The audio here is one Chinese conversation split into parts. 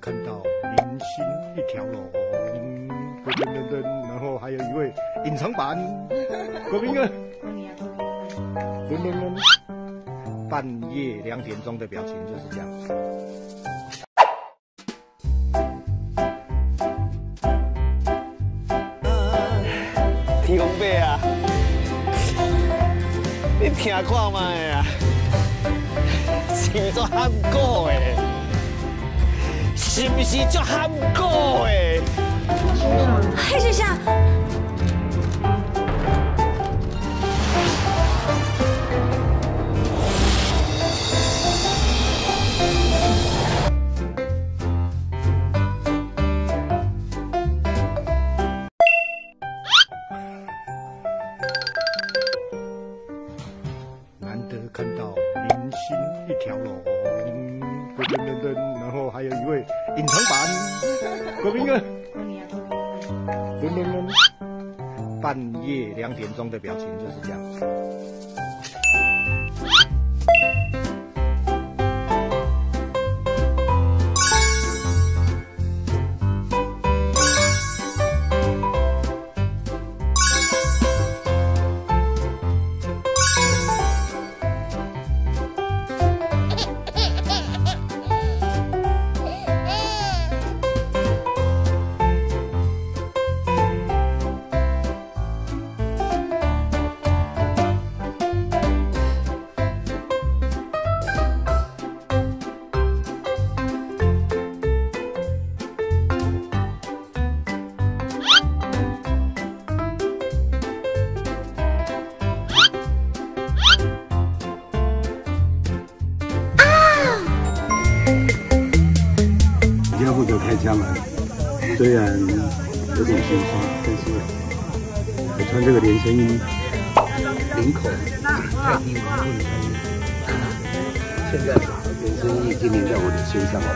看到明星一条龙，噔噔噔噔，然后还有一位隐藏版郭明哥，噔噔噔，半夜两点钟的表情就是这样。天公伯啊，你听看卖啊，是做喊过的。是不是足憨过的？黑先生，隐藏版。国民哥，半夜两点钟的表情就是这样。要负责开枪了，虽然有点心酸，但是我穿这个连身衣，领口太低了，不能穿。现在连身衣已经粘在我的身上了，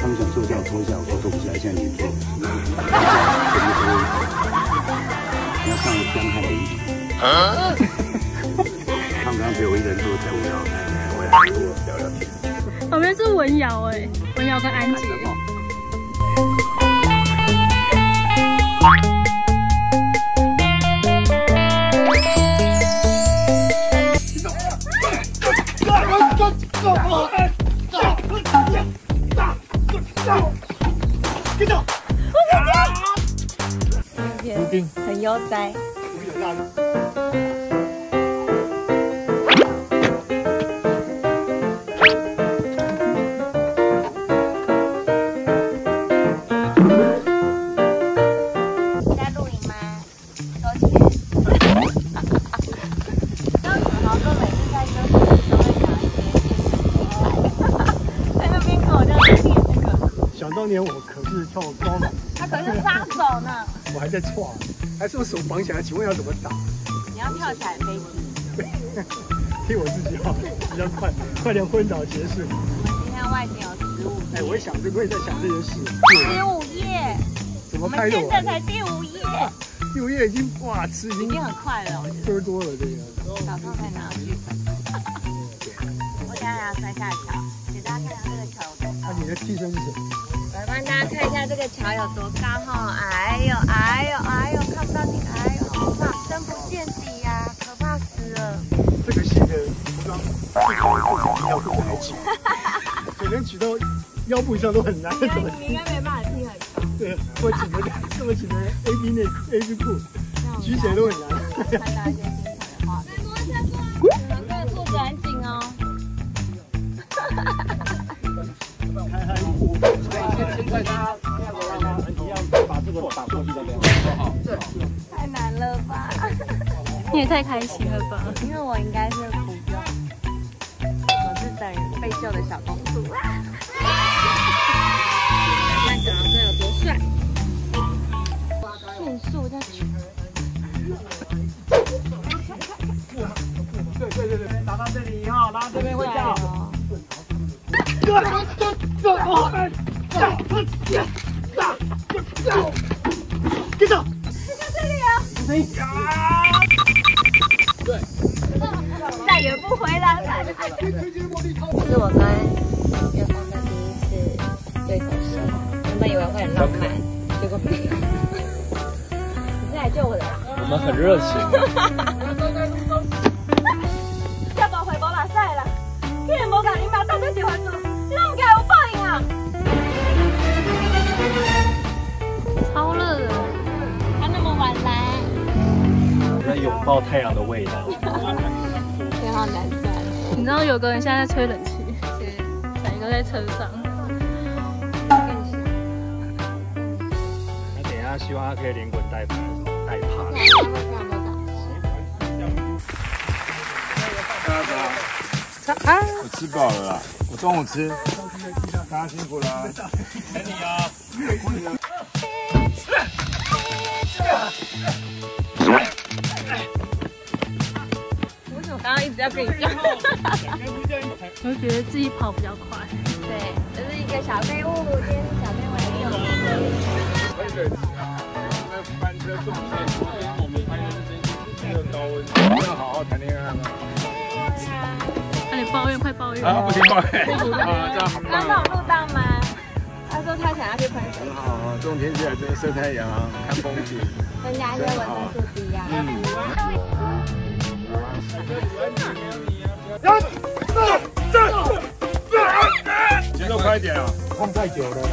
他们想脱掉脱下，我说脱不下来，现在粘住了。你要看我伤害的衣服。他们刚刚只有我一个人坐在我腰上，我也跟我聊聊天。旁边是文瑶哎，文瑶跟安杰。很悠哉。当年我可是跳高了，他可是杀手呢，我还在错，还是我手绑起来，请问要怎么打？你要跳起来飞机。替我自己好，比较快，快点昏倒结束。我们今天外景有十五哎，我也想这，我也在想这件事。十五页，怎么拍的完？现在才第五页，第五页已经哇，吃已经已经很快了，我觉得。喝多了这个。早上才拿到剧本。我等下要摔下桥，给大家看看这个桥。那你的替身是谁？来帮大家看一下这个桥有多高哈！哎呦哎呦哎呦，看不到底，哎呦，好怕，深不见底呀、可怕死了。这个戏的服装，这个要不还起，可能举到腰部以上都很难？你应该没办法踢很高。对，我紧的这么紧的 A B 内 A B 裤，举起来都很难。开开裤，现在他一样把这个打过去的两个。太难了吧？你也太开心了吧！因为我应该是不用，我是等于被救的小公主！跟上。再也不回来了。是我跟岳峰的第一次对口戏，会很浪漫，结果没有。你是来救我的啦？我们很热情。要不回无目屎啦，既然无甲你妈当作结婚书，拥抱太阳的味道。天好难算。你知道有个人现在在吹冷气，哪一个在车上？那等一下希望他可以连滚带爬带爬。我吃饱了啦，我中午吃，大家辛苦了。等你啊。我就觉得自己跑比较快。对，这是一个小废物，今天是小废物来用。翻车中线，我们拍的是真的高温，要好好谈恋爱吗？那你抱怨，快抱怨！啊，不行，抱怨啊，这样。刚刚有录到吗？他说他想要去喷水，很好啊，这种天气来真的晒太阳，看风景。增加一些维生素 D 啊。节奏快一点啊！碰太久了啦，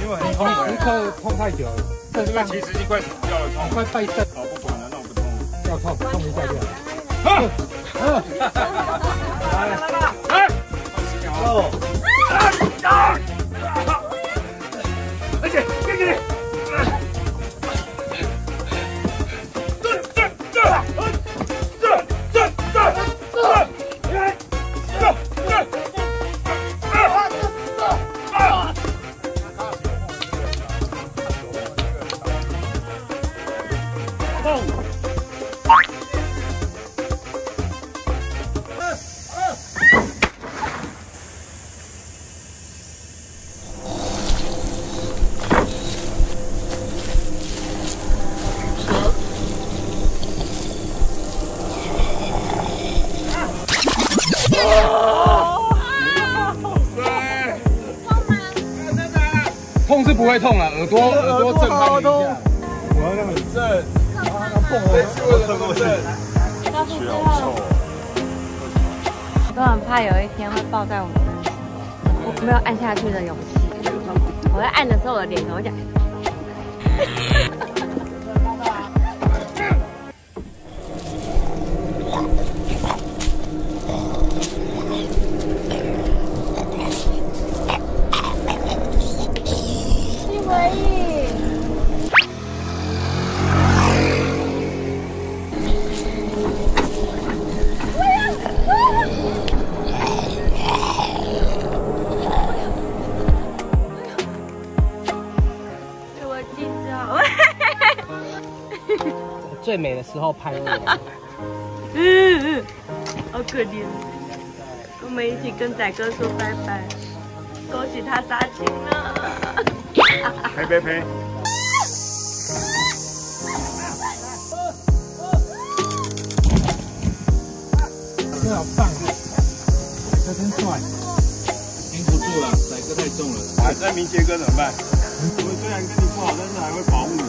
因为很痛时刻碰太久了，这个其实已经快死掉了，痛。快败肾，好，不管了，那我不痛。要痛痛一下就好。而痛是不会痛了，耳朵耳朵震？我都很怕有一天会爆在我身上，我没有按下去的勇气。我在按的时候，我的脸怎么会讲。最美的时候拍我。嗯嗯，好可怜。我们一起跟仔哥说拜拜，恭喜他杀青了。呸呸呸！真好棒啊！哥真帅。顶不住了，仔哥太重了。啊，那明杰哥怎么办？我们虽然跟你不好，但是还会保护你。